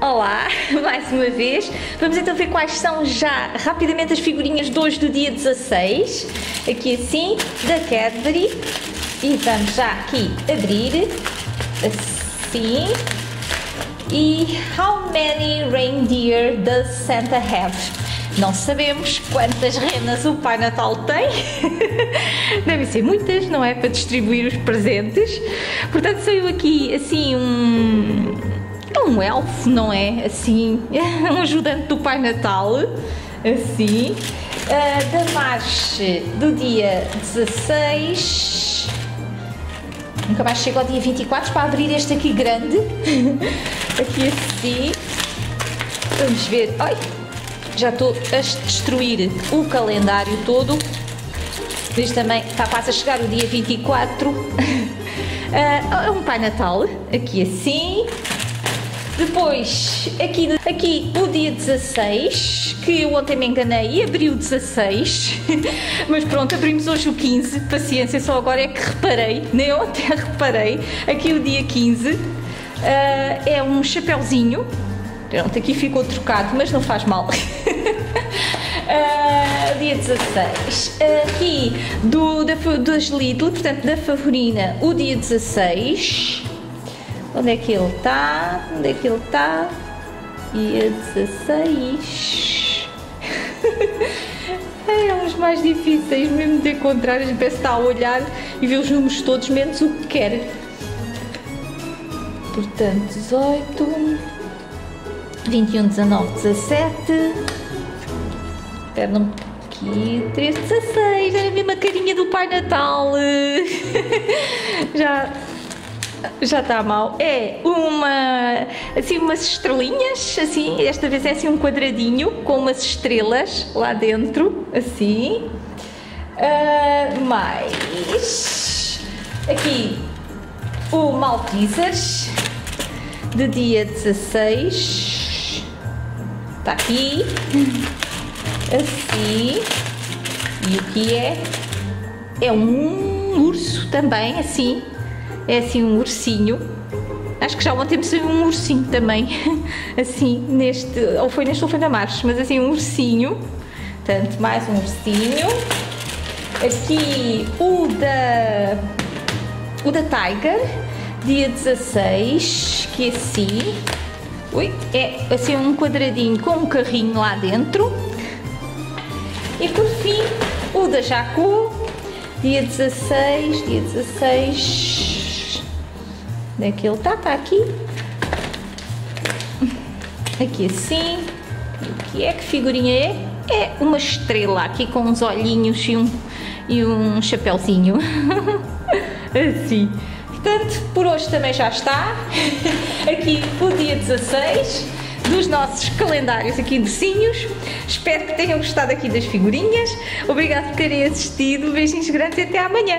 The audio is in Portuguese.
Olá, mais uma vez. Vamos então ver quais são já rapidamente as figurinhas de hoje do dia 16. Aqui assim, da Cadbury. E vamos já aqui abrir. Assim. E how many reindeer does Santa have? Não sabemos quantas renas o Pai Natal tem. Devem ser muitas, não é? Para distribuir os presentes. Portanto, saiu aqui assim um. Um elfo, não é? Assim, um ajudante do Pai Natal. Assim. Uh, da marche do dia 16. Nunca mais chego ao dia 24 para abrir este aqui grande. aqui assim. Vamos ver. Ai, já estou a destruir o calendário todo. Este também está quase a chegar o dia 24. É um Pai Natal, aqui assim. Depois, aqui, aqui o dia 16, que eu ontem me enganei e abri o 16, mas pronto, abrimos hoje o 15, paciência, só agora é que reparei, nem ontem reparei, aqui o dia 15, uh, é um chapéuzinho, pronto, aqui ficou trocado, mas não faz mal. Uh, dia 16. Aqui do, da, das Lidl, portanto da Favorina, o dia 16. Onde é que ele está? Onde é que ele está? Dia 16. é um dos mais difíceis mesmo de encontrar. A gente parece que está a olhar e ver os números todos, menos o que quer. Portanto, 18, 21, 19, 17. Espera aqui, 13, 16. Olha a mesma carinha do Pai Natal. Já já está mal. É uma, assim, umas estrelinhas, assim, desta vez é assim um quadradinho com umas estrelas lá dentro, assim. Uh, mais aqui o Maltesers de dia 16. Está aqui. Assim. E o que é? É um urso também, assim é assim um ursinho. Acho que já ontem saiu um ursinho também, assim, neste, ou foi neste ou foi na Marcha, mas assim um ursinho. Portanto, mais um ursinho. Aqui o da, o da Tiger, dia 16, que é assim. Ui, é assim um quadradinho com um carrinho lá dentro. E por fim, o da Jacu, dia 16, dia 16, Onde é que ele está? Está aqui. Aqui assim. O que é? Que figurinha é? É uma estrela aqui com uns olhinhos e um, e um chapéuzinho. assim. Portanto, por hoje também já está. Aqui o dia 16 dos nossos calendários aqui docinhos. Espero que tenham gostado aqui das figurinhas. Obrigado por terem assistido. Beijinhos grandes e até amanhã.